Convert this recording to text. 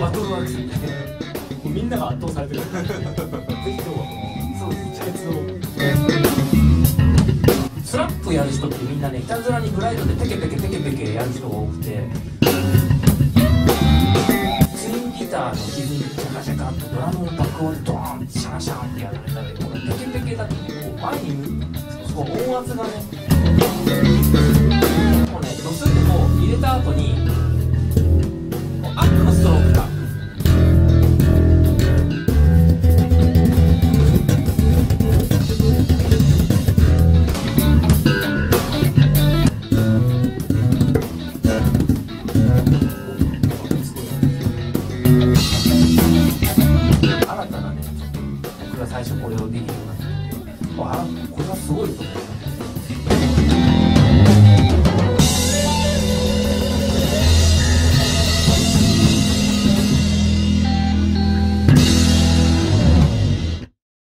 バトルワークスみたいなみん。なが圧倒されてるぜひ今日はそうです地鉄をスラップやる人ってみん。なねいたずらにグライドでテケペケテケペケやる人が多くてツインギターの歪みシャカシャカとドラムの爆音でドーンってシャンシャンってやられたりこのテケペケだとねこう前にこう音圧がね新たなね僕が最初これをできるようになってあこれはすごいと思っ